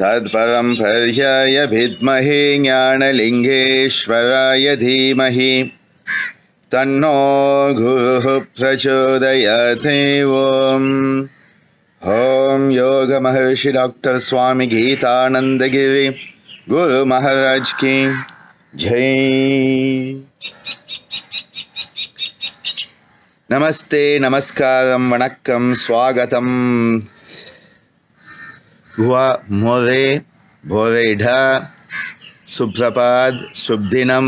तत्परं पर्याय विद्महे ज्ञानलिङ्गेश्वराय धीमहि। तन्नो गुरुः प्रचोदयति ॐ योगमहर्षि डाक्टर् स्वामि गीतानन्दगिरि। गुरुमहाराज जय। नमस्ते नमस्कारं वणक्कं स्वागतम्। हुआ मोरे भोरेढा सुप्रभात शुभ दिनम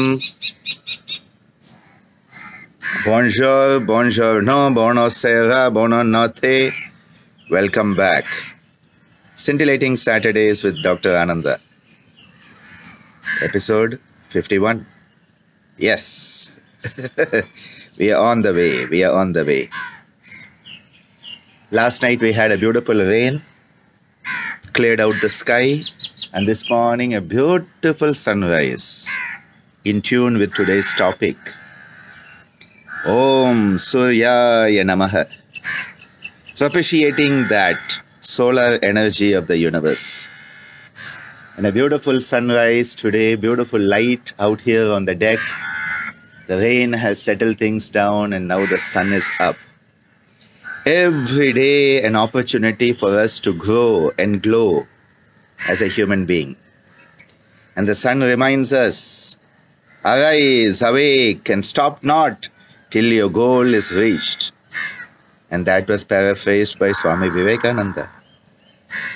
bonjour buongiorno buonasera buonanotte welcome back scintillating saturdays with dr ananda episode 51 yes we are on the way we are on the way last night we had a beautiful rain cleared out the sky, and this morning a beautiful sunrise in tune with today's topic. Om Suryaya Namaha. Propitiating that solar energy of the universe. And a beautiful sunrise today, beautiful light out here on the deck. The rain has settled things down, and now the sun is up every day an opportunity for us to grow and glow as a human being. And the sun reminds us arise, awake, and stop not till your goal is reached. And that was paraphrased by Swami Vivekananda.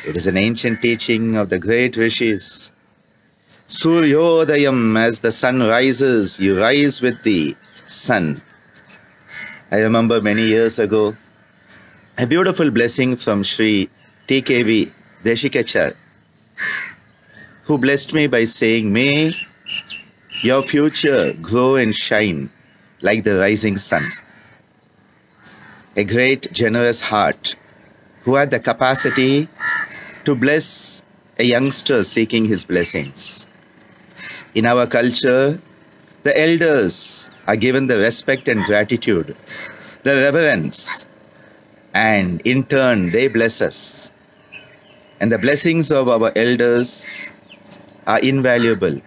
It is an ancient teaching of the great rishis. Suryodayam, as the sun rises, you rise with the sun. I remember many years ago, a beautiful blessing from Sri TKV Desikachar, who blessed me by saying, May your future grow and shine like the rising sun. A great, generous heart who had the capacity to bless a youngster seeking his blessings. In our culture, the elders are given the respect and gratitude, the reverence, and in turn they bless us. And the blessings of our elders are invaluable.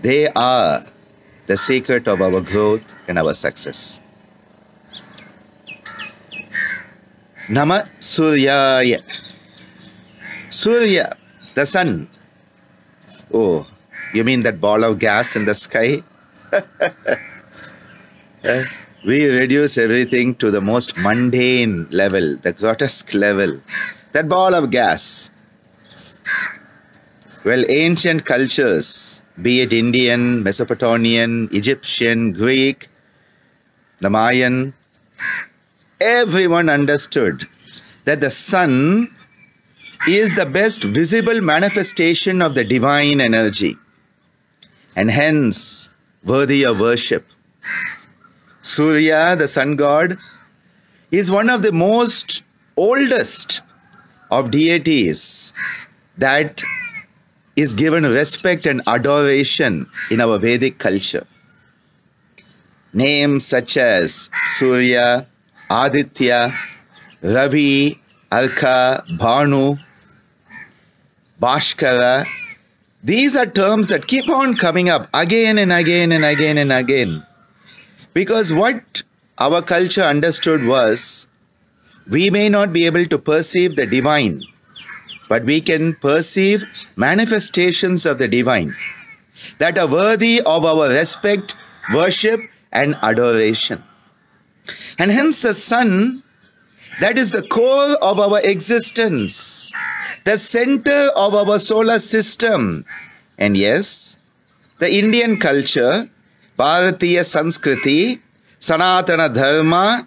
They are the secret of our growth and our success. Nama Suryaya. Surya, the sun. Oh, you mean that ball of gas in the sky? We reduce everything to the most mundane level, the grotesque level. That ball of gas. Well, ancient cultures, be it Indian, Mesopotamian, Egyptian, Greek, the Mayan, everyone understood that the sun is the best visible manifestation of the divine energy and hence worthy of worship. Surya, the sun god, is one of the most oldest of deities that is given respect and adoration in our Vedic culture. Names such as Surya, Aditya, Ravi, Arka, Bhanu, Bhaskara, these are terms that keep on coming up again and again and again and again. Because what our culture understood was we may not be able to perceive the divine, but we can perceive manifestations of the divine that are worthy of our respect, worship, and adoration. And hence, the sun, that is the core of our existence, the center of our solar system. And yes, the Indian culture Bharatiya Sanskriti, Sanatana Dharma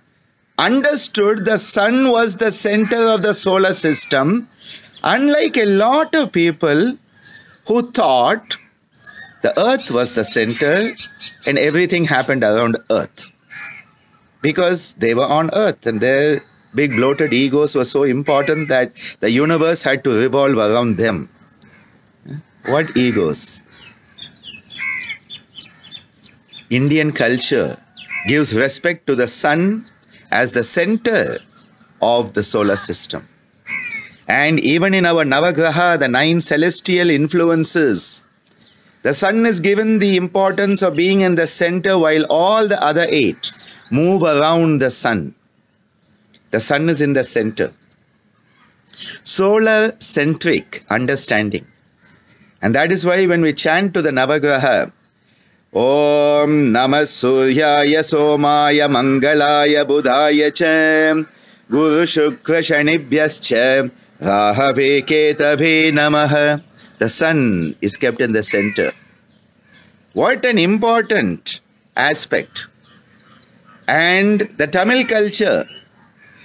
understood the sun was the center of the solar system, unlike a lot of people who thought the earth was the center and everything happened around earth. Because they were on earth and their big bloated egos were so important that the universe had to revolve around them. What egos? Indian culture gives respect to the sun as the center of the solar system. And even in our Navagraha, the nine celestial influences, the sun is given the importance of being in the center while all the other eight move around the sun. The sun is in the center. Solar centric understanding. And that is why when we chant to the Navagraha, Suryaya Somaya Mangalaya Budhaya Cha Guru Shukra Shanibhyascha Rahave Ketave Namaha. The sun is kept in the center. What an important aspect. And the Tamil culture,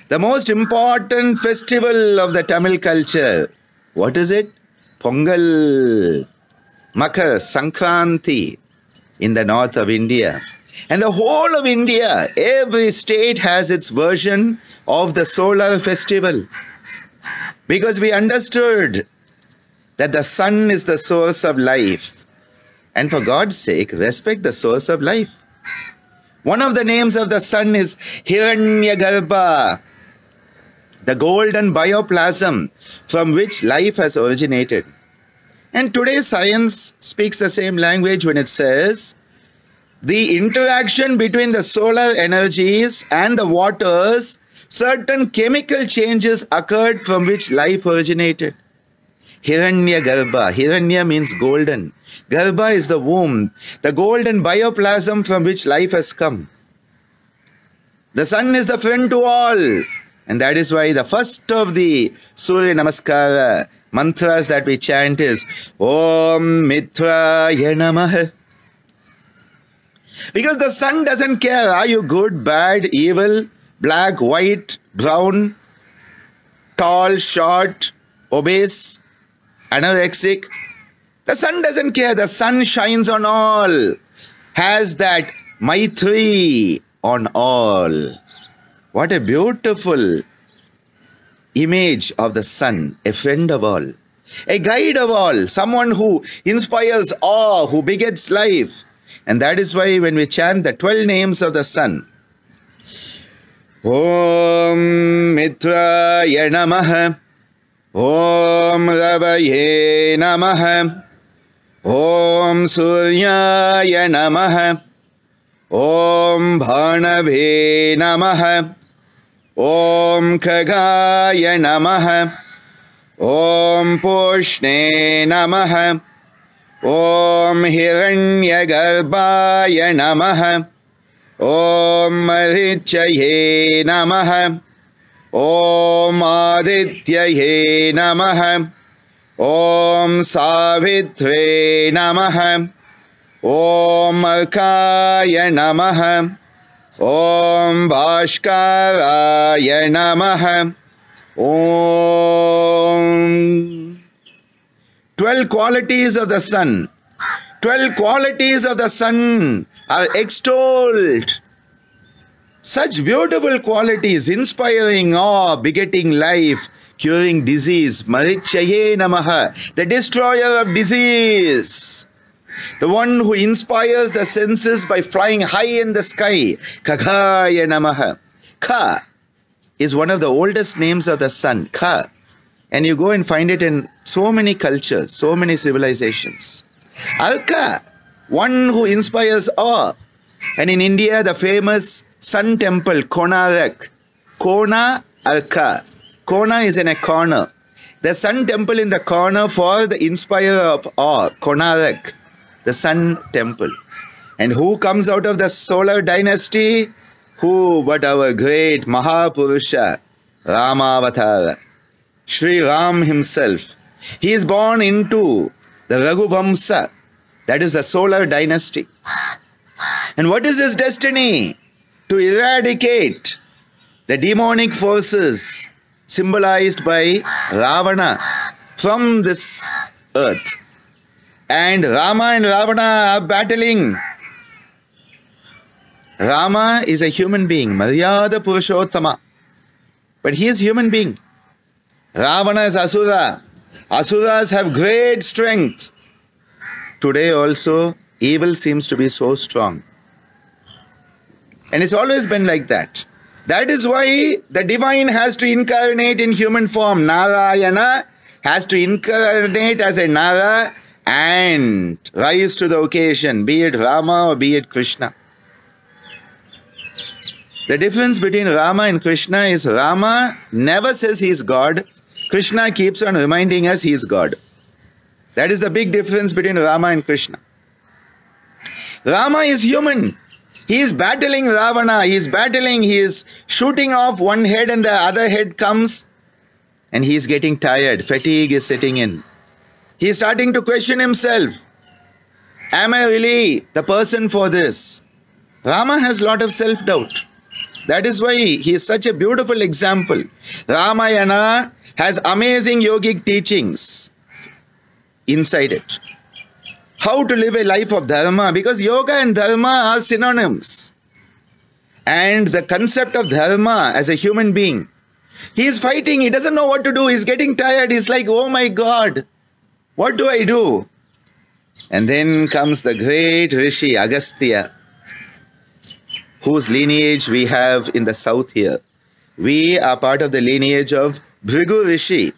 the most important festival of the Tamil culture, what is it? Pongal, Makar, Sankranti in the north of India. And the whole of India, every state has its version of the solar festival. Because we understood that the sun is the source of life. And for God's sake, respect the source of life. One of the names of the sun is Hiranyagarbha, the golden bioplasm from which life has originated. And today, science speaks the same language when it says the interaction between the solar energies and the waters, certain chemical changes occurred from which life originated. Hiranya Garbha. Hiranya means golden. Garbha is the womb, the golden bioplasm from which life has come. The sun is the friend to all. And that is why the first of the Surya Namaskara mantras that we chant is Om Mitraya Namah. Because the sun doesn't care are you good, bad, evil, black, white, brown, tall, short, obese, anorexic. The sun doesn't care. The sun shines on all, has that Maitri on all. What a beautiful image of the sun, a friend of all, a guide of all, someone who inspires awe, who begets life. And that is why when we chant the 12 names of the sun, Om Mitraya Namaha, Om Ravaye Namaha, Om Suryaya Namaha, Om Bhanave Namaha, ॐ खगाय नमः। ॐ पूष्णे नमः। ॐ हिरण्यगर्भाय नमः। ॐ मरिचये नमः। ॐ आदित्यये नमः। ॐ सा नमः। ॐ ॐकाय नमः। Om Bhaskara Namaha, Om 12 qualities of the sun. 12 qualities of the sun are extolled. Such beautiful qualities, inspiring awe, begetting life, curing disease. Marichaye Namaha, the destroyer of disease. The one who inspires the senses by flying high in the sky. Kagaya Namaha. Ka is one of the oldest names of the sun. Ka. And you go and find it in so many cultures, so many civilizations. Arka, one who inspires awe. And in India, the famous sun temple, Konarak. Kona Arka. Kona is in a corner. The sun temple in the corner for the inspirer of awe, Konarak, the sun temple. And who comes out of the solar dynasty? Who but our great Mahapurusha, Ramavatara, Sri Ram himself. He is born into the Raghuvamsa, that is the solar dynasty. And what is his destiny? To eradicate the demonic forces symbolized by Ravana from this earth. And Rama and Ravana are battling. Rama is a human being, Maryada Purushottama. But he is human being. Ravana is Asura. Asuras have great strength. Today also, evil seems to be so strong. And it's always been like that. That is why the divine has to incarnate in human form. Narayana has to incarnate as a Nara and rise to the occasion, be it Rama or be it Krishna. The difference between Rama and Krishna is Rama never says he is God. Krishna keeps on reminding us he is God. That is the big difference between Rama and Krishna. Rama is human. He is battling Ravana. He is battling. He is shooting off one head and the other head comes and he is getting tired. Fatigue is setting in. He is starting to question himself. Am I really the person for this? Rama has a lot of self-doubt. That is why he is such a beautiful example. Ramayana has amazing yogic teachings inside it. How to live a life of dharma because yoga and dharma are synonyms. And the concept of dharma as a human being, he is fighting, he doesn't know what to do, he's getting tired, he's like, oh my god, what do I do? And then comes the great Rishi Agastya whose lineage we have in the south here. We are part of the lineage of Bhrigu Rishi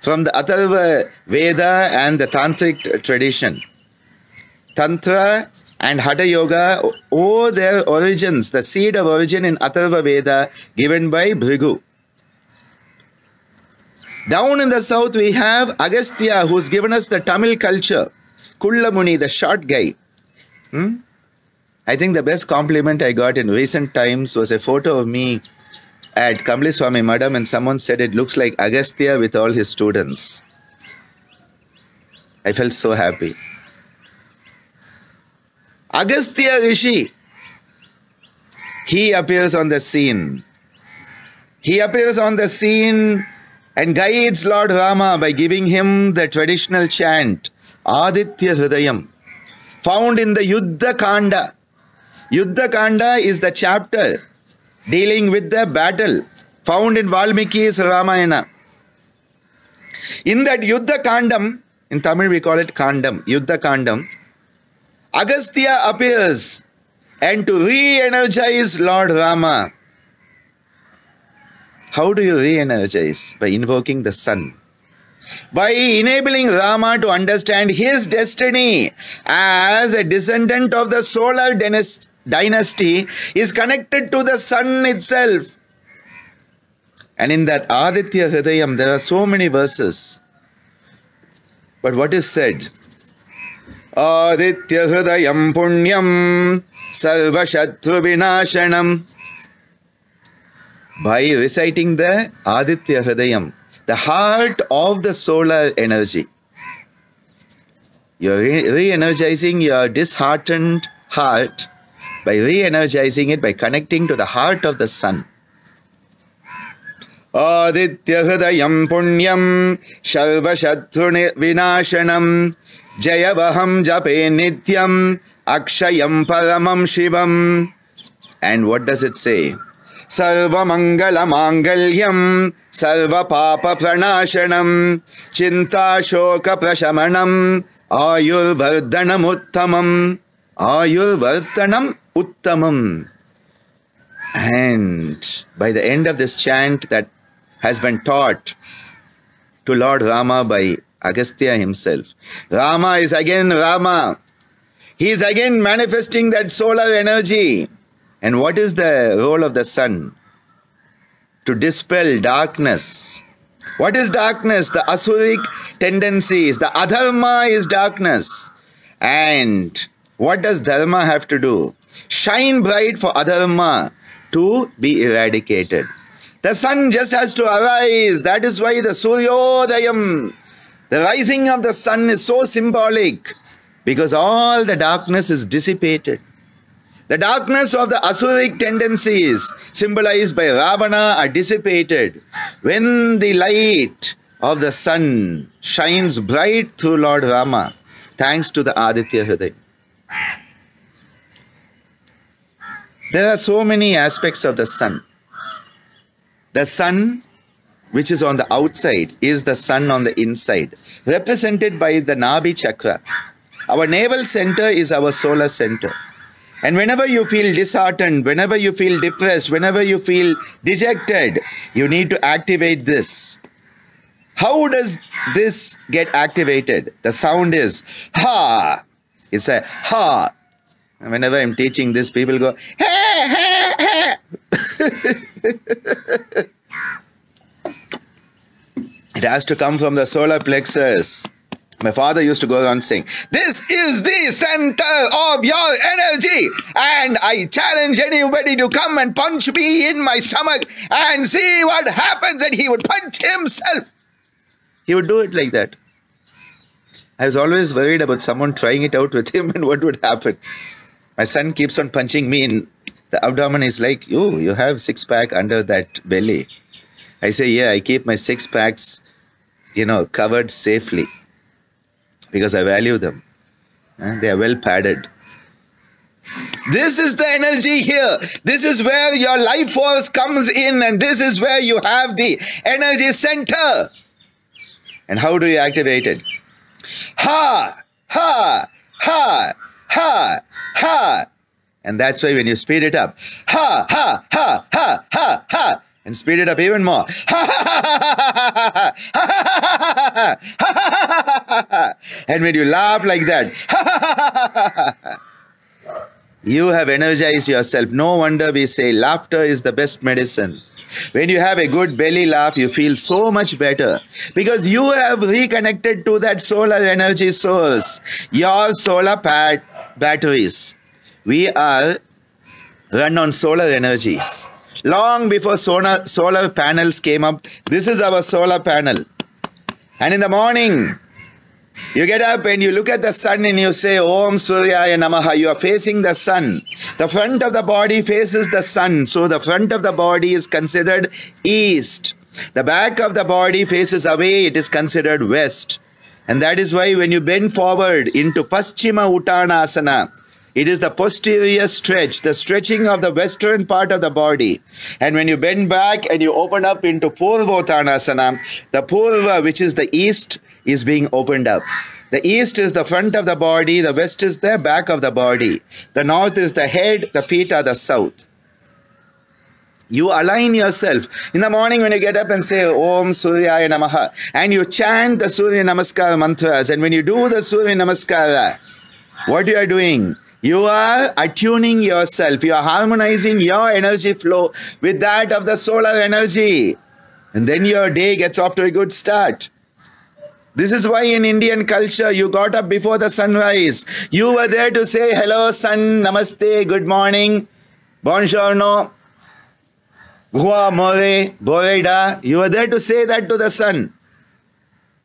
from the Atharva Veda and the Tantric tradition. Tantra and Hatha Yoga owe their origins, the seed of origin in Atharva Veda given by Bhrigu. Down in the south we have Agastya who's given us the Tamil culture. Kullamuni, the short guy. Hmm? I think the best compliment I got in recent times was a photo of me at Kambliswamy Madam and someone said it looks like Agastya with all his students. I felt so happy. Agastya Rishi, he appears on the scene. He appears on the scene and guides Lord Rama by giving him the traditional chant, Aditya Hridayam, found in the Yuddha Kanda Yuddha Kanda is the chapter dealing with the battle found in Valmiki's Ramayana. In that Yuddha Kandam, in Tamil we call it Kandam, Yuddha Kandam, Agastya appears and to re-energize Lord Rama. How do you re-energize? By invoking the sun by enabling Rama to understand his destiny as a descendant of the solar dynasty is connected to the sun itself. And in that Aditya Hridayam, there are so many verses. But what is said? Aditya Hridayam Punyam Sarvashatru Vinashanam By reciting the Aditya Hridayam, the heart of the solar energy. You're re energizing your disheartened heart by re energizing it by connecting to the heart of the sun. आदित्यहृदयं पुण्यं सर्वशत्रुविनाशनं जयवहं जपे नित्यम् अक्षयं परमं शिवम् And what does it say? सर्वमङ्गलमाङ्गल्यं सर्वपापप्रणाशनं चिन्ताशोकप्रशमनम् आयुर्वर्धनमुत्तमम् आयुर्वर्धनम् uttamam. And by the end of this chant that has been taught to Lord Rama by Agastya himself, Rama is again Rama. He is again manifesting that solar energy and what is the role of the sun? To dispel darkness. What is darkness? The asuric tendencies. The adharma is darkness. And what does dharma have to do? Shine bright for adharma to be eradicated. The sun just has to arise. That is why the Suryodayam, the rising of the sun is so symbolic because all the darkness is dissipated. The darkness of the Asuric tendencies symbolized by Ravana are dissipated when the light of the sun shines bright through Lord Rama thanks to the Aditya Hriday. There are so many aspects of the sun. The sun, which is on the outside, is the sun on the inside, represented by the Nabhi Chakra. Our navel center is our solar center. And whenever you feel disheartened, whenever you feel depressed, whenever you feel dejected, you need to activate this. How does this get activated? The sound is ha. It's a ha. And whenever I'm teaching this, people go, ha, ha, ha. it has to come from the solar plexus. My father used to go around saying, This is the center of your energy, and I challenge anybody to come and punch me in my stomach and see what happens. And he would punch himself. He would do it like that. I was always worried about someone trying it out with him and what would happen. My son keeps on punching me in the abdomen. Is like, you, you have six pack under that belly. I say, yeah, I keep my six packs, you know, covered safely because I value them. And they are well padded. This is the energy here. This is where your life force comes in, and this is where you have the energy center. And how do you activate it? Ha, ha, ha, ha, ha. And that's why when you speed it up, ha, ha, ha, ha, ha, ha, and speed it up even more. and when you laugh like that, you have energized yourself. No wonder we say laughter is the best medicine. When you have a good belly laugh, you feel so much better because you have reconnected to that solar energy source, your solar pad batteries. We are run on solar energies. Long before solar, solar panels came up, this is our solar panel. And in the morning, you get up and you look at the sun and you say, Om Suryaya Namaha. You are facing the sun. The front of the body faces the sun. So the front of the body is considered east. The back of the body faces away. It is considered west. And that is why when you bend forward into Paschima Uttanasana, it is the posterior stretch, the stretching of the western part of the body. And when you bend back and you open up into Purvottanasana, the Purva, which is the east, is being opened up. The east is the front of the body, the west is the back of the body. The north is the head, the feet are the south. You align yourself. In the morning when you get up and say Om Suryaya Namaha and you chant the Surya Namaskara mantras and when you do the Surya Namaskara, what you are doing? You are attuning yourself. You are harmonizing your energy flow with that of the solar energy. And then your day gets off to a good start. This is why in Indian culture you got up before the sunrise. You were there to say hello sun, namaste, good morning, buongiorno, gua more, boeda. You were there to say that to the sun.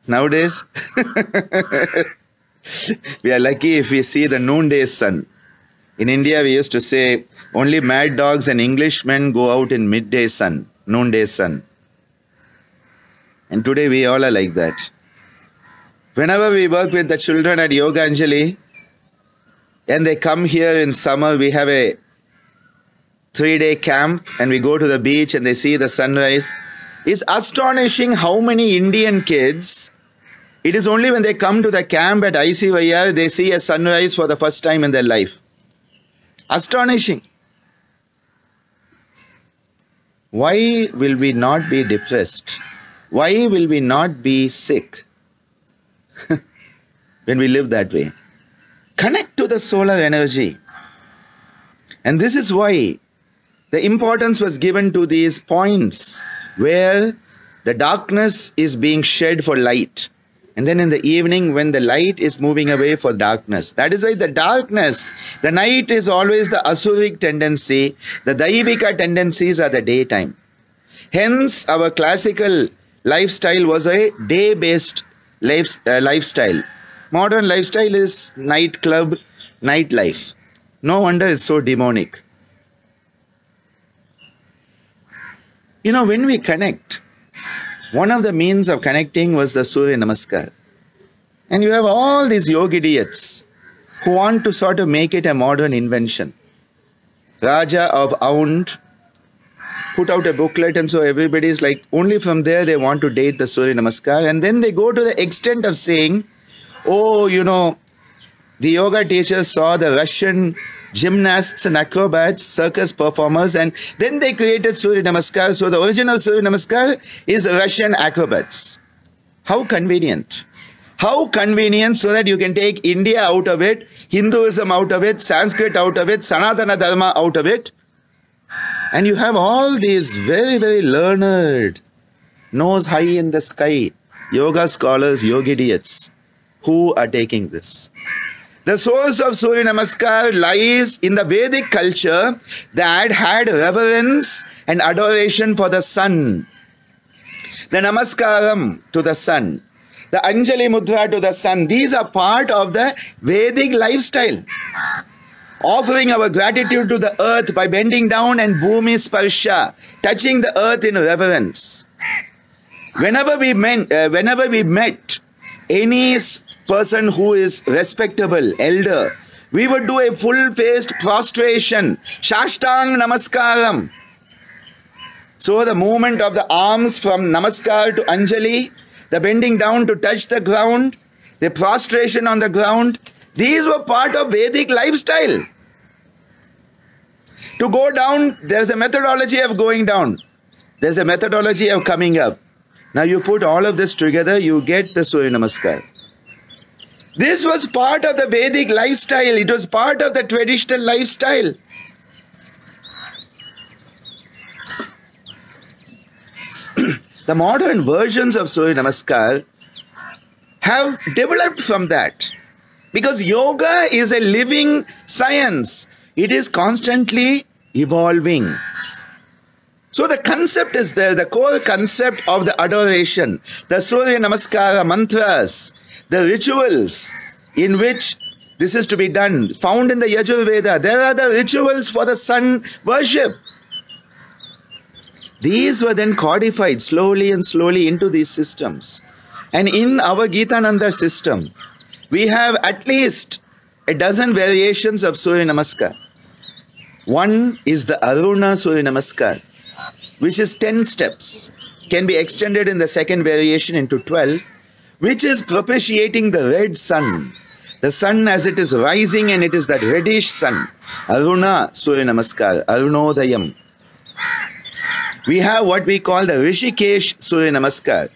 Nowadays, we are lucky if we see the noonday sun. In India, we used to say only mad dogs and Englishmen go out in midday sun, noonday sun. And today we all are like that. Whenever we work with the children at Yoga Anjali and they come here in summer, we have a three day camp and we go to the beach and they see the sunrise. It's astonishing how many Indian kids it is only when they come to the camp at ICYER they see a sunrise for the first time in their life. Astonishing. Why will we not be depressed? Why will we not be sick when we live that way? Connect to the solar energy. And this is why the importance was given to these points where the darkness is being shed for light and then in the evening, when the light is moving away for darkness. That is why the darkness, the night is always the asuric tendency. The daivika tendencies are the daytime. Hence, our classical lifestyle was a day-based life, uh, lifestyle. Modern lifestyle is nightclub, nightlife. No wonder it's so demonic. You know, when we connect, one of the means of connecting was the Surya Namaskar. And you have all these yogi idiots who want to sort of make it a modern invention. Raja of Aundh put out a booklet and so everybody is like, only from there they want to date the Surya Namaskar. And then they go to the extent of saying, oh, you know, the yoga teacher saw the Russian gymnasts and acrobats, circus performers, and then they created Surya Namaskar. So the origin of Surya Namaskar is Russian acrobats. How convenient. How convenient so that you can take India out of it, Hinduism out of it, Sanskrit out of it, Sanatana Dharma out of it. And you have all these very, very learned, nose high in the sky, yoga scholars, yogi idiots, who are taking this. The source of Surya Namaskar lies in the Vedic culture that had reverence and adoration for the sun. The Namaskaram to the sun, the Anjali Mudra to the sun, these are part of the Vedic lifestyle. Offering our gratitude to the earth by bending down and bhumi sparsha, touching the earth in reverence. Whenever we met, uh, whenever we met any person who is respectable, elder, we would do a full-faced prostration, Shashtang Namaskaram. So the movement of the arms from Namaskar to Anjali, the bending down to touch the ground, the prostration on the ground, these were part of Vedic lifestyle. To go down, there's a methodology of going down. There's a methodology of coming up. Now you put all of this together, you get the Surya Namaskar. This was part of the Vedic lifestyle. It was part of the traditional lifestyle. the modern versions of Surya Namaskar have developed from that. Because yoga is a living science. It is constantly evolving. So the concept is there, the core concept of the adoration, the Surya Namaskara mantras, the rituals in which this is to be done, found in the Yajurveda. There are the rituals for the sun worship. These were then codified slowly and slowly into these systems. And in our Gitananda system, we have at least a dozen variations of Surya Namaskar. One is the Aruna Surya Namaskar, which is 10 steps, can be extended in the second variation into 12, which is propitiating the red sun. The sun as it is rising and it is that reddish sun. Aruna Surya Namaskar, Arunodayam. We have what we call the Rishikesh Surya Namaskar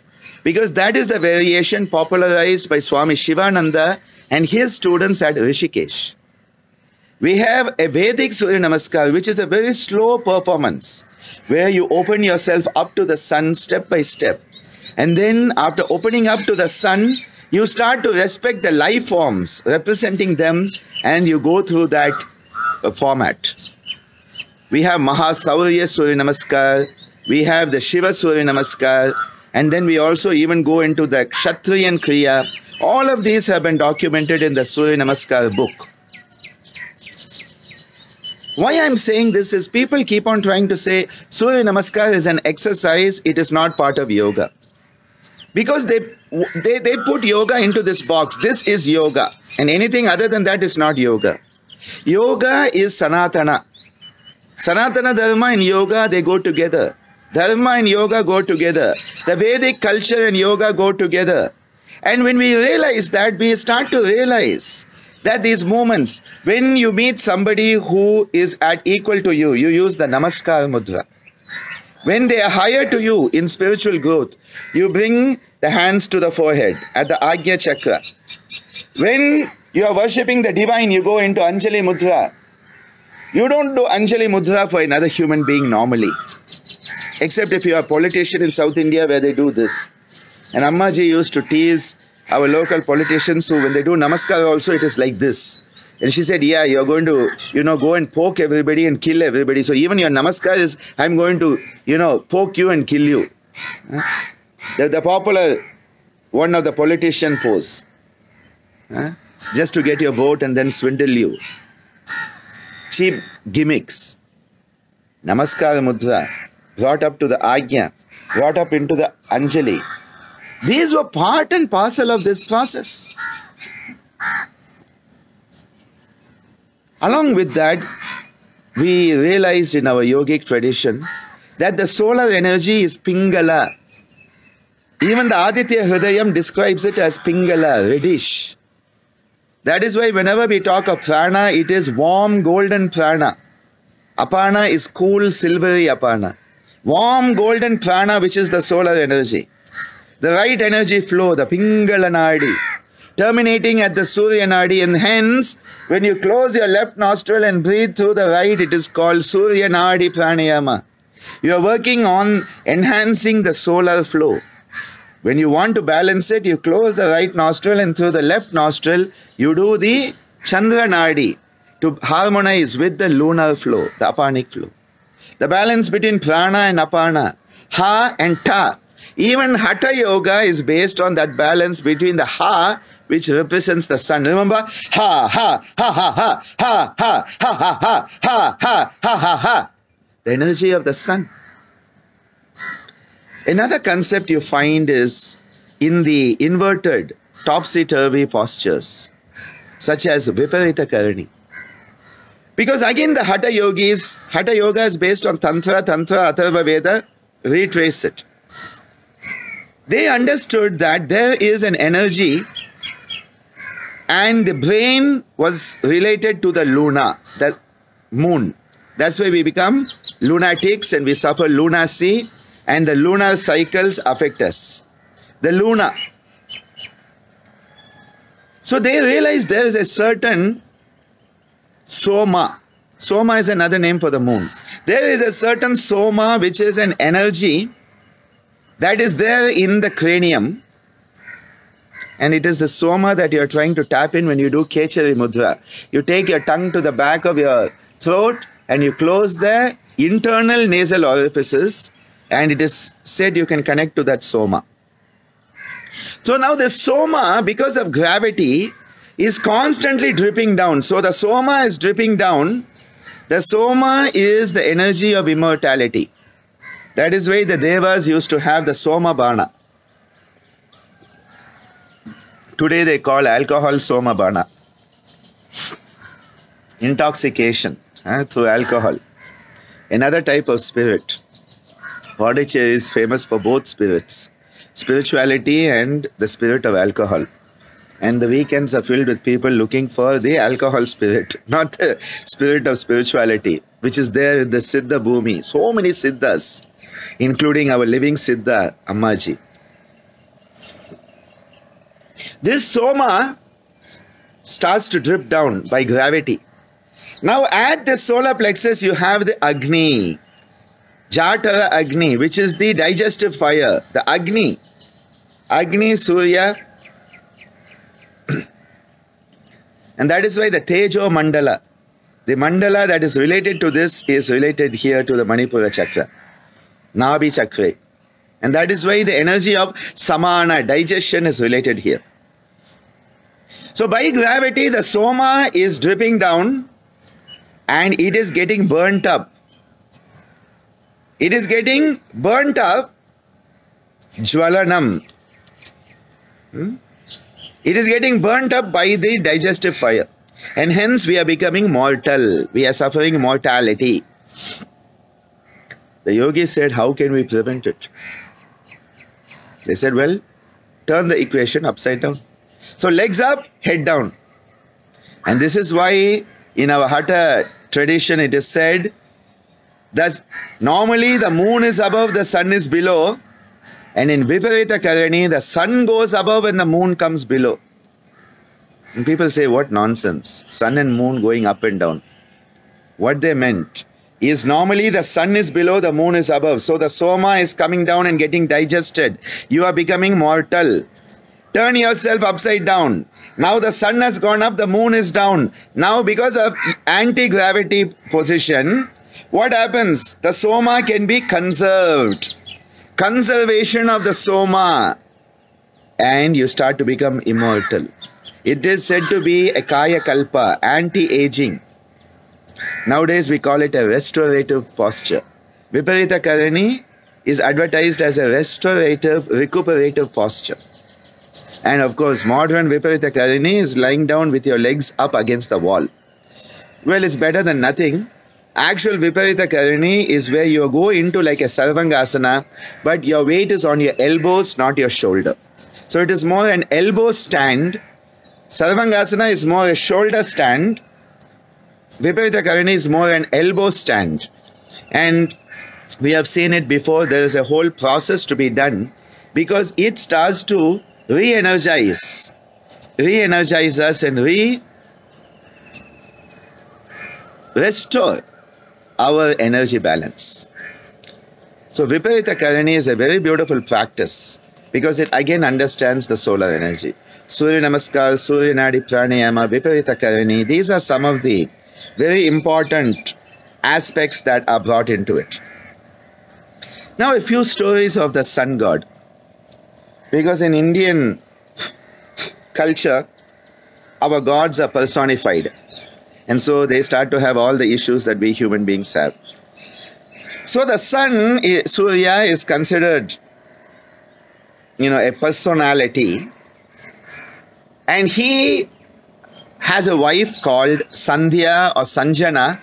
because that is the variation popularized by Swami Shivananda and his students at Rishikesh. We have a Vedic Surya Namaskar which is a very slow performance where you open yourself up to the sun step by step. And then after opening up to the sun, you start to respect the life forms, representing them, and you go through that uh, format. We have Mahasaurya Surya Namaskar, we have the Shiva Surya Namaskar, and then we also even go into the Kshatriyan Kriya. All of these have been documented in the Surya Namaskar book. Why I'm saying this is people keep on trying to say Surya Namaskar is an exercise, it is not part of yoga. Because they, they, they put yoga into this box. This is yoga. And anything other than that is not yoga. Yoga is Sanatana. Sanatana Dharma and yoga, they go together. Dharma and yoga go together. The Vedic culture and yoga go together. And when we realize that, we start to realize that these moments, when you meet somebody who is at equal to you, you use the Namaskar Mudra. When they are higher to you in spiritual growth, you bring the hands to the forehead at the Agya Chakra. When you are worshipping the divine, you go into Anjali Mudra. You don't do Anjali Mudra for another human being normally. Except if you are a politician in South India where they do this. And Ammaji used to tease our local politicians who, when they do Namaskar also, it is like this. And she said, yeah, you're going to, you know, go and poke everybody and kill everybody. So even your Namaskar is, I'm going to, you know, poke you and kill you. The, the popular, one of the politician pose. Just to get your vote and then swindle you. Cheap gimmicks. Namaskar Mudra brought up to the Agya, brought up into the Anjali. These were part and parcel of this process. Along with that, we realized in our yogic tradition that the solar energy is Pingala. Even the Aditya Hridayam describes it as Pingala, reddish. That is why whenever we talk of prana, it is warm golden prana. Apana is cool silvery apana. Warm golden prana, which is the solar energy. The right energy flow, the Pingala Nadi, terminating at the Surya Nadi, and hence, when you close your left nostril and breathe through the right, it is called Surya Nadi Pranayama. You are working on enhancing the solar flow. When you want to balance it, you close the right nostril and through the left nostril, you do the Chandra Nadi to harmonize with the lunar flow, the apanic flow. The balance between prana and apana, ha and ta. Even hatha yoga is based on that balance between the ha, which represents the sun. Remember? Ha, ha, ha, ha, ha, ha, ha, ha, ha, ha, ha, ha, ha. The energy of the sun. Another concept you find is in the inverted topsy-turvy postures, such as Viparita Karani. Because again, the Hatha Yogis, Hatha Yoga is based on Tantra, Tantra, Atharva Veda, retrace it. They understood that there is an energy and the brain was related to the luna, the moon. That's why we become lunatics and we suffer lunacy and the lunar cycles affect us. The luna. So they realized there is a certain soma. Soma is another name for the moon. There is a certain soma which is an energy that is there in the cranium and it is the soma that you are trying to tap in when you do Khechari Mudra. You take your tongue to the back of your throat and you close the internal nasal orifices and it is said you can connect to that soma. So now the soma, because of gravity, is constantly dripping down. So the soma is dripping down. The soma is the energy of immortality. That is why the devas used to have the soma bana. Today they call alcohol soma bana. Intoxication uh, through alcohol. Another type of spirit. Pondicherry is famous for both spirits spirituality and the spirit of alcohol. And the weekends are filled with people looking for the alcohol spirit, not the spirit of spirituality, which is there in the Siddha Bhumi. So many Siddhas, including our living Siddha, Ammaji. This Soma starts to drip down by gravity. Now at the solar plexus, you have the Agni, Jatara Agni, which is the digestive fire, the Agni. Agni Surya. and that is why the Tejo Mandala, the mandala that is related to this is related here to the Manipura Chakra, Nabhi Chakra. And that is why the energy of Samana, digestion is related here. So by gravity, the Soma is dripping down and it is getting burnt up it is getting burnt up. Jwalanam. Hmm? It is getting burnt up by the digestive fire. And hence we are becoming mortal. We are suffering mortality. The yogi said, How can we prevent it? They said, Well, turn the equation upside down. So legs up, head down. And this is why in our Hatha tradition it is said that normally the moon is above, the sun is below. And in Viparita Karani, the sun goes above and the moon comes below. And people say, what nonsense. Sun and moon going up and down. What they meant is normally the sun is below, the moon is above. So the soma is coming down and getting digested. You are becoming mortal. Turn yourself upside down. Now the sun has gone up, the moon is down. Now because of anti-gravity position, what happens? The soma can be conserved. Conservation of the soma. And you start to become immortal. It is said to be a kaya kalpa, anti-aging. Nowadays we call it a restorative posture. Viparita Karani is advertised as a restorative, recuperative posture. And of course, modern Viparita Karani is lying down with your legs up against the wall. Well, it's better than nothing Actual Viparita Karani is where you go into like a Sarvangasana, but your weight is on your elbows, not your shoulder. So it is more an elbow stand Sarvangasana is more a shoulder stand. Viparita Karani is more an elbow stand. And we have seen it before, there is a whole process to be done because it starts to re energize, re energize us and re restore our energy balance. So, Viparita Karani is a very beautiful practice because it again understands the solar energy. Surya Namaskar, Surya Nadi Pranayama, Viparita Karani, these are some of the very important aspects that are brought into it. Now, a few stories of the sun god. Because in Indian culture, our gods are personified. And so they start to have all the issues that we human beings have. So the sun, eh, Surya, is considered, you know, a personality and he has a wife called Sandhya or Sanjana.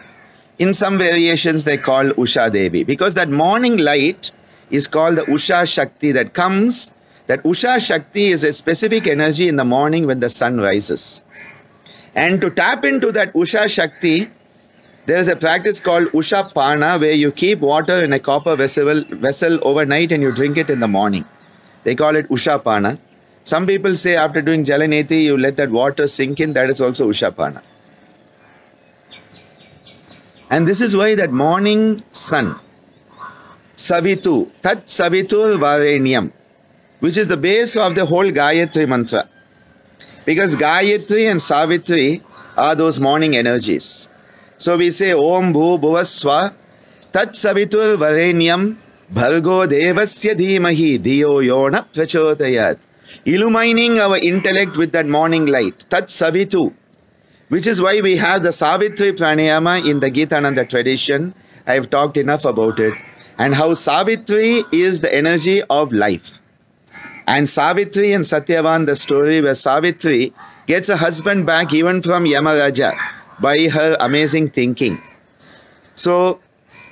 In some variations, they call Usha Devi because that morning light is called the Usha Shakti that comes. That Usha Shakti is a specific energy in the morning when the sun rises. And to tap into that Usha Shakti, there is a practice called Usha Pana where you keep water in a copper vessel, vessel overnight and you drink it in the morning. They call it Usha Pana. Some people say after doing Jalaneti, you let that water sink in, that is also Ushapana. And this is why that morning sun, Savitu, Tat Savitur Varenyam, which is the base of the whole Gayatri mantra. Because Gayatri and Savitri are those morning energies. So we say Om Bhu Bhuvaswa Tat Savitur Varenyam Bhargo Devasya Dhimahi Dhiyo Yona Prachodayat illumining our intellect with that morning light. Tat Savitu. Which is why we have the Savitri Pranayama in the Gitananda tradition. I have talked enough about it. And how Savitri is the energy of life. And Savitri and Satyavan, the story where Savitri gets a husband back even from Yamaraja by her amazing thinking. So,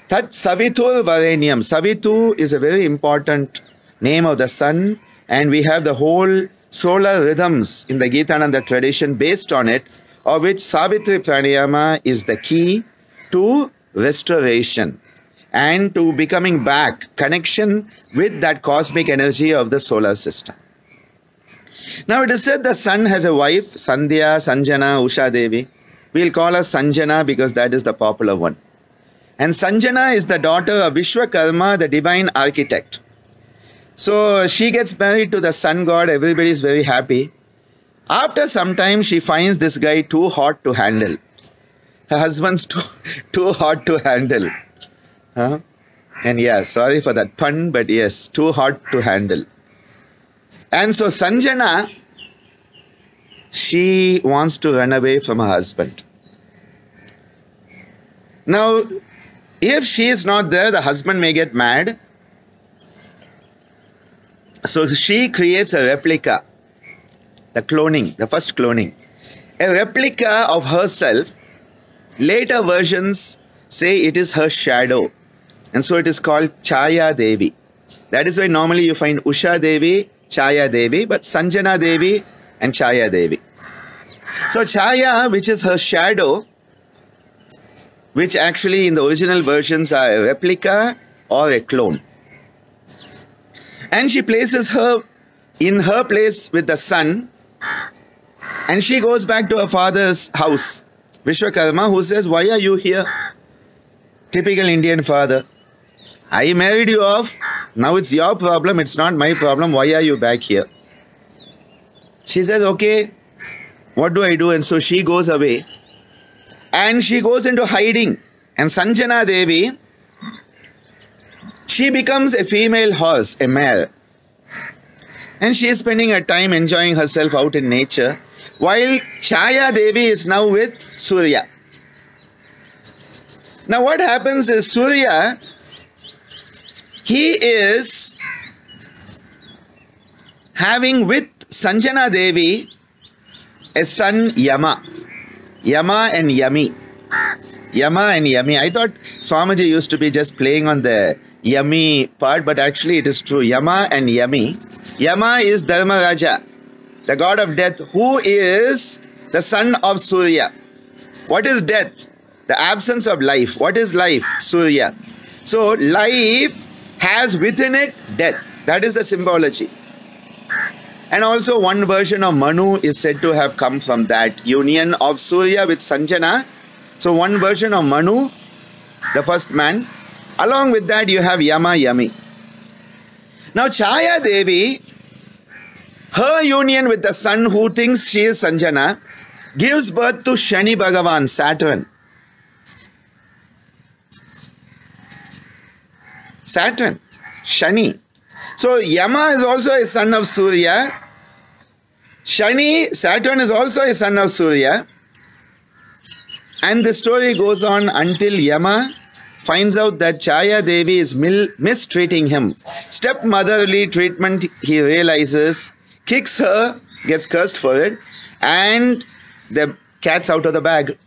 Tat Savitur Varenyam. Savitu is a very important name of the sun and we have the whole solar rhythms in the Gitananda tradition based on it, of which Savitri Pranayama is the key to restoration and to becoming back connection with that cosmic energy of the solar system. Now it is said the sun has a wife, Sandhya, Sanjana, Usha Devi. We'll call her Sanjana because that is the popular one. And Sanjana is the daughter of Vishwakarma, the divine architect. So she gets married to the sun god. Everybody is very happy. After some time, she finds this guy too hot to handle. Her husband's too, too hot to handle. Huh? And yeah, sorry for that pun, but yes, too hot to handle. And so Sanjana, she wants to run away from her husband. Now, if she is not there, the husband may get mad so she creates a replica, the cloning, the first cloning, a replica of herself. Later versions say it is her shadow, and so it is called Chaya Devi. That is why normally you find Usha Devi, Chaya Devi, but Sanjana Devi and Chaya Devi. So Chaya, which is her shadow, which actually in the original versions are a replica or a clone and she places her in her place with the son. And she goes back to her father's house. Vishwakarma who says why are you here typical Indian father? I married you off. Now it's your problem. It's not my problem. Why are you back here? She says okay what do I do? And so she goes away. And she goes into hiding. And Sanjana Devi she becomes a female horse, a mare. And she is spending her time enjoying herself out in nature, while Chaya Devi is now with Surya. Now, what happens is Surya, he is having with Sanjana Devi a son Yama. Yama and Yami. Yama and Yami. I thought Swamiji used to be just playing on the yummy part, but actually it is true. Yama and Yami. Yama is Dharmaraja. the god of death, who is the son of Surya. What is death? The absence of life. What is life? Surya. So, life has within it death. That is the symbology. And also, one version of Manu is said to have come from that union of Surya with Sanjana. So, one version of Manu, the first man. Along with that, you have Yama Yami. Now, Chaya Devi, her union with the sun who thinks she is Sanjana, gives birth to Shani Bhagavan, Saturn. Saturn, Shani. So Yama is also a son of Surya. Shani, Saturn is also a son of Surya. And the story goes on until Yama finds out that Chaya Devi is mistreating him. Stepmotherly treatment, he realizes, kicks her, gets cursed for it, and the cat's out of the bag.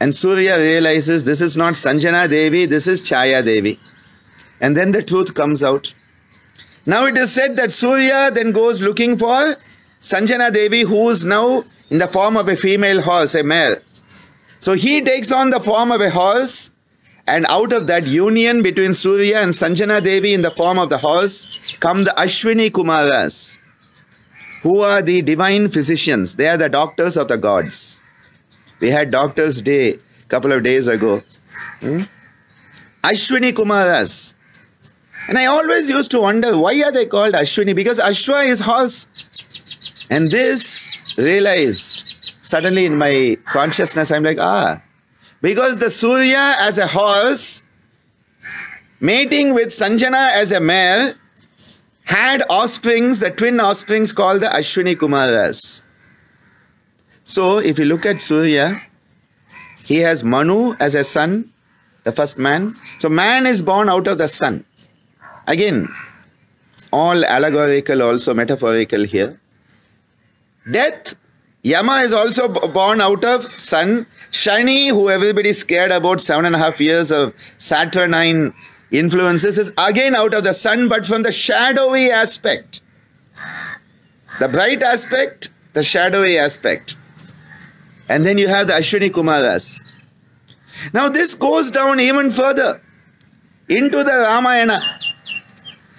And Surya realizes this is not Sanjana Devi, this is Chaya Devi. And then the truth comes out. Now it is said that Surya then goes looking for Sanjana Devi, who is now in the form of a female horse, a mare. So he takes on the form of a horse and out of that union between Surya and Sanjana Devi in the form of the horse come the Ashwini Kumaras, who are the divine physicians. They are the doctors of the gods. We had Doctors' Day a couple of days ago. Hmm? Ashwini Kumaras. And I always used to wonder why are they called Ashwini? Because Ashwa is horse. And this realized suddenly in my consciousness, I'm like, ah, because the Surya as a horse, mating with Sanjana as a mare, had offsprings, the twin offsprings called the Ashwini Kumaras. So if you look at Surya, he has Manu as a son, the first man. So man is born out of the sun. Again, all allegorical, also metaphorical here. Death, Yama is also born out of sun. Shani, who everybody is scared about seven and a half years of Saturnine influences, is again out of the sun, but from the shadowy aspect. The bright aspect, the shadowy aspect. And then you have the Ashwini Kumaras. Now this goes down even further into the Ramayana.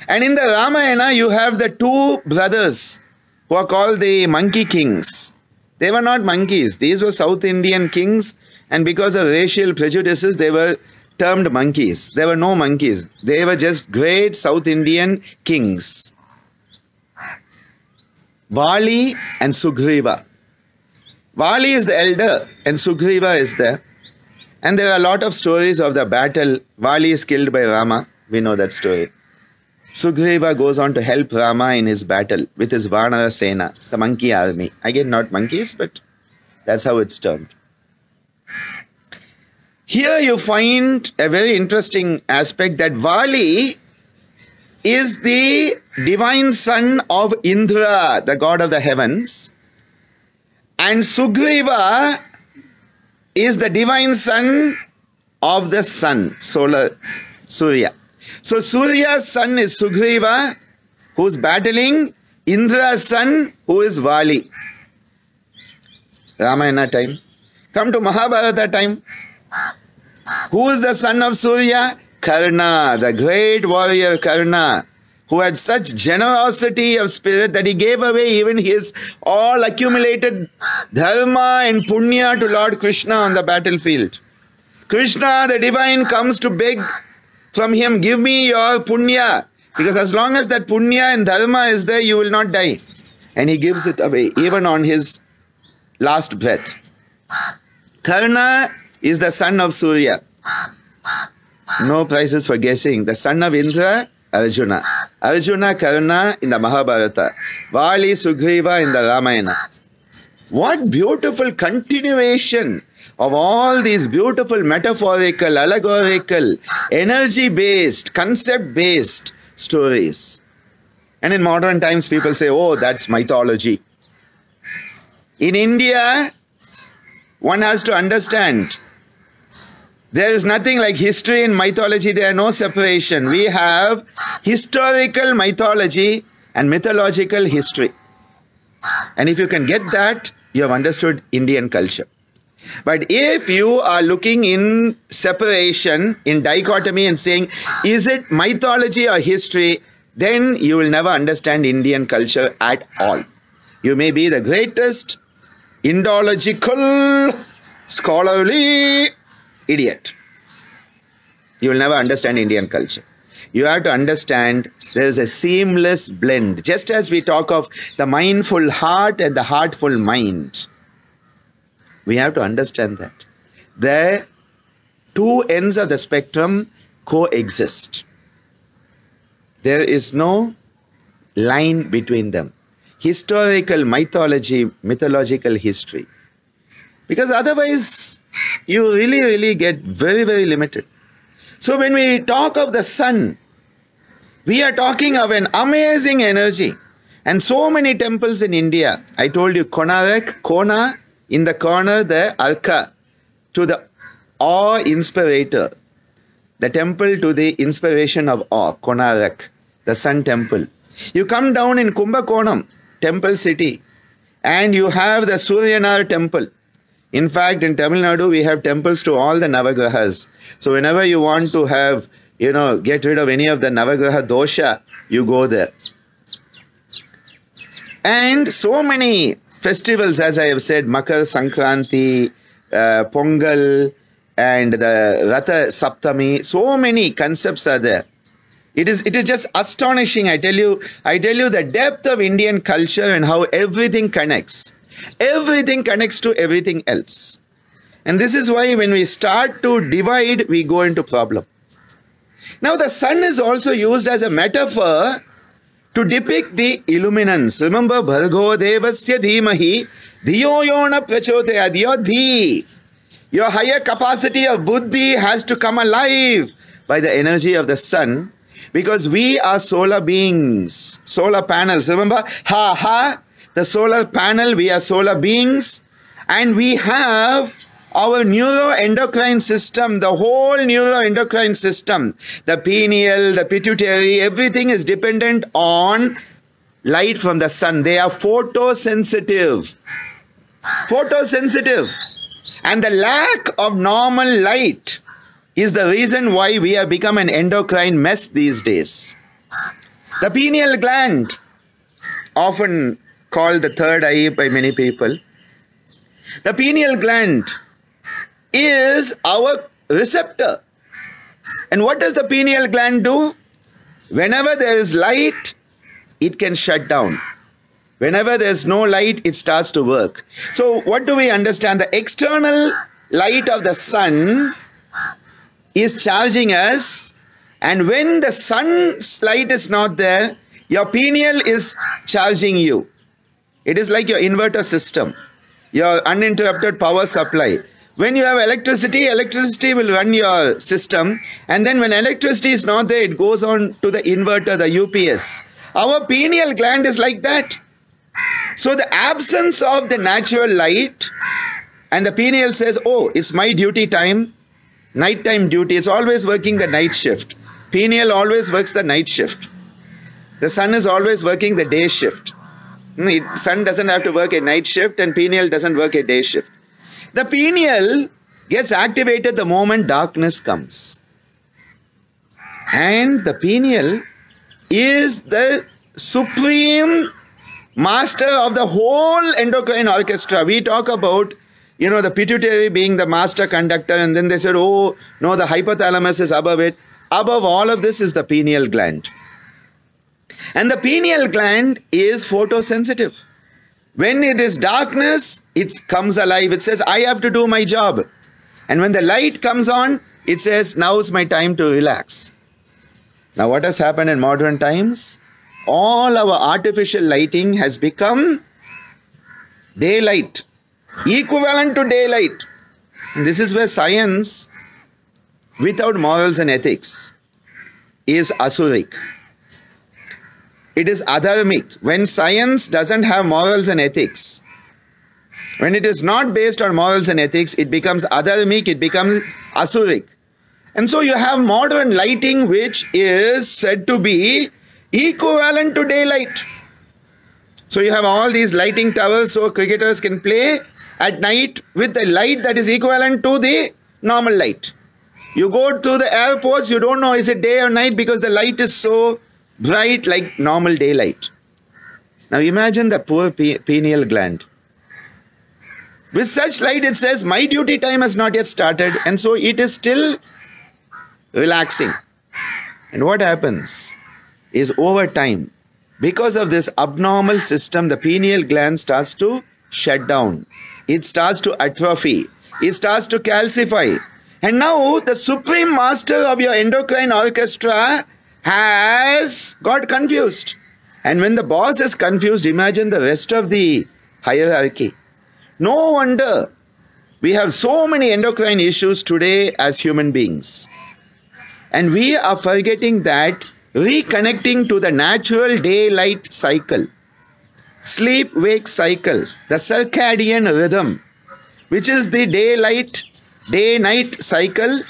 And in the Ramayana, you have the two brothers who are called the monkey kings. They were not monkeys. These were South Indian kings, and because of racial prejudices, they were termed monkeys. There were no monkeys. They were just great South Indian kings. Vali and Sugriva. Vali is the elder, and Sugriva is there. And there are a lot of stories of the battle. Vali is killed by Rama. We know that story. Sugriva goes on to help Rama in his battle with his Vanara Sena, the monkey army. Again, not monkeys, but that's how it's termed. Here you find a very interesting aspect that Vali is the divine son of Indra, the god of the heavens, and Sugriva is the divine son of the sun, solar Surya. So Surya's son is Sugriva, who's battling Indra's son, who is Vali. Ramayana time. Come to Mahabharata time. Who is the son of Surya? Karna, the great warrior Karna, who had such generosity of spirit that he gave away even his all accumulated dharma and punya to Lord Krishna on the battlefield. Krishna, the divine, comes to beg from him, give me your punya. Because as long as that punya and dharma is there, you will not die. And he gives it away, even on his last breath. Karna is the son of Surya. No prizes for guessing. The son of Indra, Arjuna. Arjuna, Karna in the Mahabharata. Vali, Sugriva in the Ramayana. What beautiful continuation of all these beautiful metaphorical, allegorical, energy based, concept based stories. And in modern times, people say, oh, that's mythology. In India, one has to understand there is nothing like history and mythology, there are no separation. We have historical mythology and mythological history. And if you can get that, you have understood Indian culture. But if you are looking in separation, in dichotomy, and saying, is it mythology or history, then you will never understand Indian culture at all. You may be the greatest Indological scholarly idiot. You will never understand Indian culture. You have to understand there is a seamless blend. Just as we talk of the mindful heart and the heartful mind, we have to understand that. The two ends of the spectrum coexist. There is no line between them historical mythology, mythological history. Because otherwise, you really, really get very, very limited. So when we talk of the sun, we are talking of an amazing energy. And so many temples in India. I told you Konarak, Kona, in the corner, the Arka to the awe inspirator. The temple to the inspiration of awe, Konarak, the sun temple. You come down in Kumbakonam, temple city and you have the Suryanar temple. In fact, in Tamil Nadu, we have temples to all the Navagrahas. So whenever you want to have, you know, get rid of any of the Navagraha dosha, you go there. And so many festivals, as I have said, Makar Sankranti, uh, Pongal, and the Ratha Saptami, so many concepts are there. It is it is just astonishing. I tell you, I tell you the depth of Indian culture and how everything connects. Everything connects to everything else. And this is why when we start to divide, we go into problem. Now the sun is also used as a metaphor to depict the illuminance. Remember, Bhargo Devasya Dhimahi Dhiyo Yona Prachodaya Your Dhi. Your higher capacity of buddhi has to come alive by the energy of the sun because we are solar beings, solar panels. Remember, ha ha, the solar panel, we are solar beings, and we have our neuroendocrine system, the whole neuroendocrine system, the pineal, the pituitary, everything is dependent on light from the sun. They are photosensitive. Photosensitive. And the lack of normal light is the reason why we have become an endocrine mess these days. The pineal gland, often called the third eye by many people, the pineal gland is our receptor. And what does the pineal gland do? Whenever there is light, it can shut down. Whenever there's no light, it starts to work. So, what do we understand? The external light of the sun is charging us and when the sun's light is not there, your pineal is charging you. It is like your inverter system, your uninterrupted power supply. When you have electricity, electricity will run your system. And then when electricity is not there, it goes on to the inverter, the UPS. Our pineal gland is like that. So the absence of the natural light and the pineal says, oh, it's my duty time nighttime duty is always working the night shift. Pineal always works the night shift. The sun is always working the day shift. Hmm, sun doesn't have to work a night shift and pineal doesn't work a day shift. The pineal gets activated the moment darkness comes. And the pineal is the supreme master of the whole endocrine orchestra. We talk about you know, the pituitary being the master conductor, and then they said, oh, no, the hypothalamus is above it. Above all of this is the pineal gland. And the pineal gland is photosensitive. When it is darkness, it comes alive. It says, I have to do my job. And when the light comes on, it says, now is my time to relax. Now, what has happened in modern times? All our artificial lighting has become daylight equivalent to daylight. This is where science, without morals and ethics, is asuric. It is adharmic. When science doesn't have morals and ethics, when it is not based on morals and ethics, it becomes adharmic, it becomes asuric. And so you have modern lighting which is said to be equivalent to daylight. So you have all these lighting towers so cricketers can play at night with a light that is equivalent to the normal light. You go to the airports, you don't know is it day or night because the light is so bright like normal daylight. Now imagine the poor pineal gland. With such light, it says, My duty time has not yet started, and so it is still relaxing. And what happens is over time, because of this abnormal system, the pineal gland starts to shut down. It starts to atrophy. It starts to calcify. And now the supreme master of your endocrine orchestra has got confused. And when the boss is confused, imagine the rest of the hierarchy. No wonder we have so many endocrine issues today as human beings. And we are forgetting that reconnecting to the natural daylight cycle, sleep wake cycle, the circadian rhythm, which is the daylight day night cycle,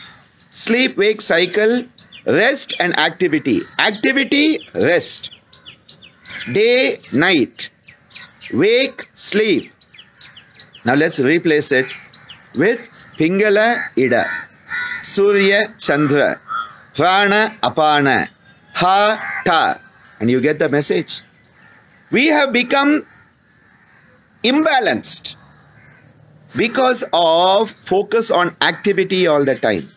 sleep wake cycle, rest and activity. Activity, rest. Day, night. Wake, sleep. Now let's replace it with Pingala Ida, Surya Chandra, Prana Apana, Ha Ta. And you get the message. We have become imbalanced because of focus on activity all the time.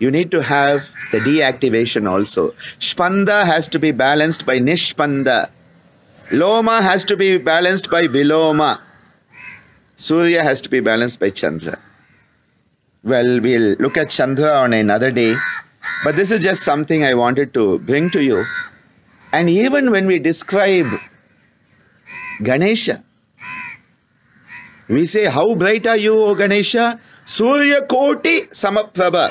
You need to have the deactivation also. Spanda has to be balanced by Nishpanda. Loma has to be balanced by Viloma. Surya has to be balanced by Chandra. Well, we'll look at Chandra on another day, but this is just something I wanted to bring to you. And even when we describe Ganesha, we say, How bright are you, O Ganesha? Surya Koti Samaprabha.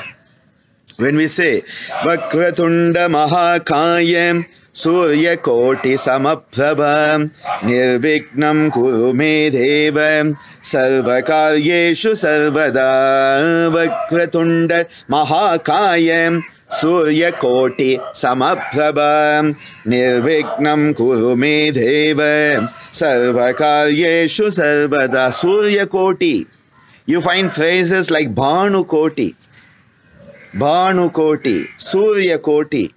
when we say Vakratunda Mahakayam Surya Koti Samaprabha Nirvignam Kuru Me Deva Sarva Sarvada Vakratunda Mahakayam surya koti samaprabha nirvignam kuru निर्विघ्नं कुरु मे sarvada surya koti you find phrases like bhanu koti Bhanu Koti, Surya Koti.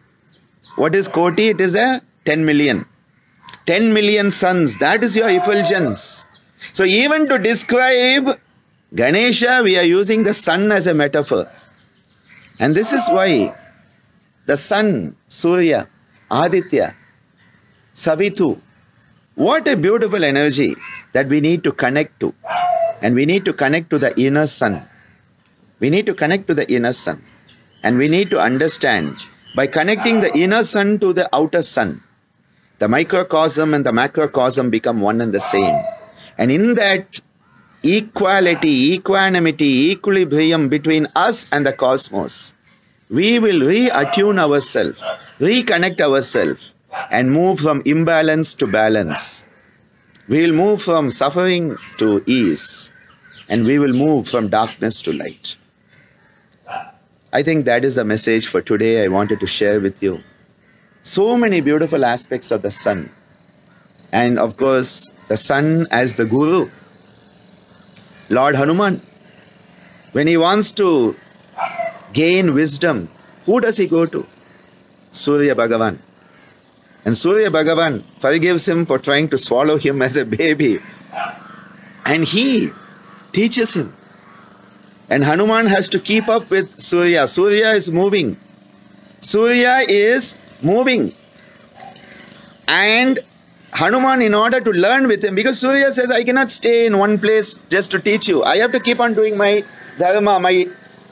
What is Koti? It is a 10 million. 10 million suns. That is your effulgence. So even to describe Ganesha, we are using the sun as a metaphor. And this is why the sun, Surya, Aditya, Savitu, what a beautiful energy that we need to connect to. And we need to connect to the inner sun. We need to connect to the inner sun. And we need to understand by connecting the inner sun to the outer sun, the microcosm and the macrocosm become one and the same. And in that equality, equanimity, equilibrium between us and the cosmos, we will reattune ourselves, reconnect ourselves, and move from imbalance to balance. We will move from suffering to ease, and we will move from darkness to light. I think that is the message for today I wanted to share with you. So many beautiful aspects of the sun. And of course, the sun as the guru. Lord Hanuman, when he wants to gain wisdom, who does he go to? Surya Bhagavan. And Surya Bhagavan forgives him for trying to swallow him as a baby. And he teaches him. And Hanuman has to keep up with Surya. Surya is moving. Surya is moving. And Hanuman, in order to learn with him, because Surya says, I cannot stay in one place just to teach you. I have to keep on doing my dharma, my,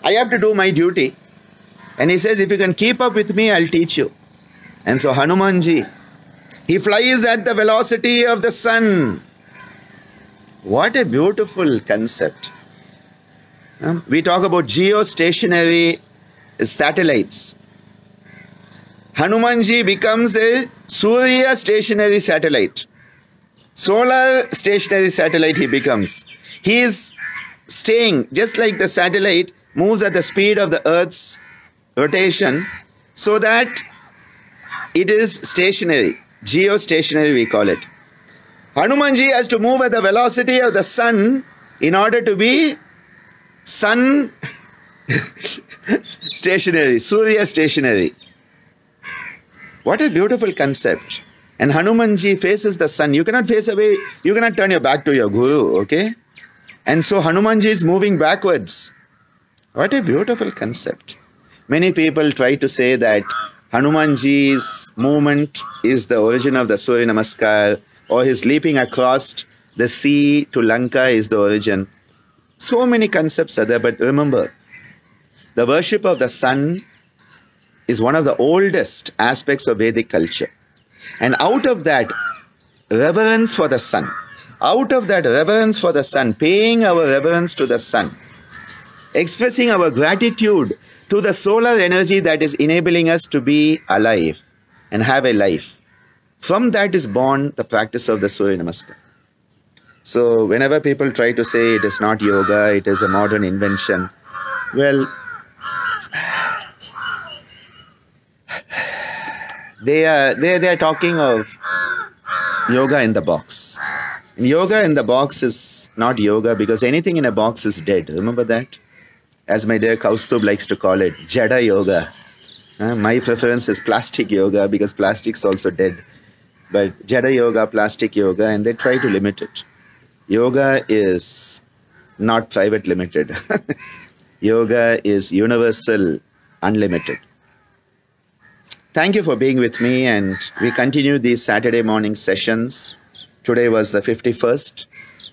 I have to do my duty. And he says, if you can keep up with me, I'll teach you. And so Hanumanji, he flies at the velocity of the sun. What a beautiful concept. Um, we talk about geostationary satellites. Hanumanji becomes a Surya stationary satellite. Solar stationary satellite he becomes. He is staying just like the satellite moves at the speed of the Earth's rotation so that it is stationary. Geostationary, we call it. Hanumanji has to move at the velocity of the sun in order to be sun stationary, Surya stationary. What a beautiful concept. And Hanumanji faces the sun. You cannot face away, you cannot turn your back to your guru, okay? And so Hanumanji is moving backwards. What a beautiful concept. Many people try to say that Hanumanji's movement is the origin of the Surya Namaskar, or his leaping across the sea to Lanka is the origin. So many concepts are there, but remember, the worship of the sun is one of the oldest aspects of Vedic culture. And out of that, reverence for the sun, out of that reverence for the sun, paying our reverence to the sun, expressing our gratitude to the solar energy that is enabling us to be alive and have a life. From that is born the practice of the Surya Namaskar. So, whenever people try to say it is not yoga, it is a modern invention, well, they are they, they are talking of yoga in the box. And yoga in the box is not yoga because anything in a box is dead. Remember that? As my dear Kaustub likes to call it, Jada yoga. Uh, my preference is plastic yoga because plastic's also dead. But Jada yoga, plastic yoga, and they try to limit it. Yoga is not private limited. yoga is universal, unlimited. Thank you for being with me, and we continue these Saturday morning sessions. Today was the 51st,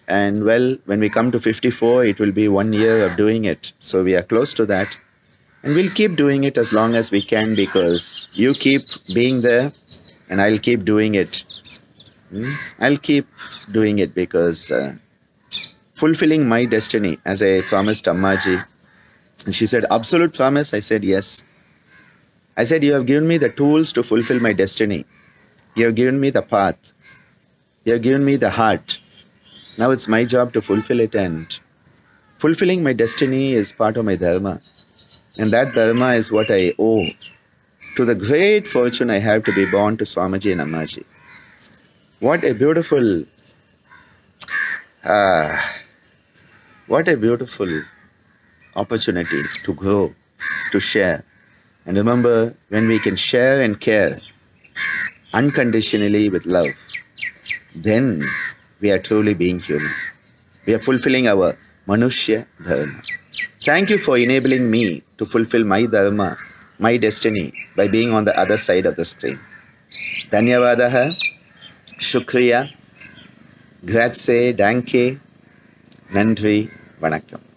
and well, when we come to 54, it will be one year of doing it. So we are close to that, and we'll keep doing it as long as we can because you keep being there, and I'll keep doing it. Hmm? I'll keep doing it because uh, fulfilling my destiny, as I promised Ammaji. And she said, Absolute promise? I said, Yes. I said, You have given me the tools to fulfill my destiny. You have given me the path. You have given me the heart. Now it's my job to fulfill it, and fulfilling my destiny is part of my dharma. And that dharma is what I owe to the great fortune I have to be born to Swamiji and Ammaji. What a beautiful, uh, what a beautiful opportunity to grow, to share. And remember, when we can share and care unconditionally with love, then we are truly being human. We are fulfilling our Manushya Dharma. Thank you for enabling me to fulfill my Dharma, my destiny, by being on the other side of the screen. Dhanyavadaha, ஷுக்ரியா கிராட்ஸே டேங்கே நன்றி வணக்கம்.